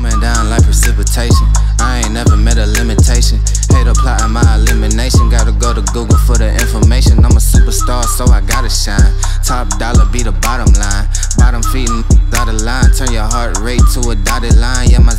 Coming down like precipitation. I ain't never met a limitation. Hate plotting my elimination. Gotta go to Google for the information. I'm a superstar, so I gotta shine. Top dollar be the bottom line. Bottom feeding out line. Turn your heart rate to a dotted line. Yeah, my.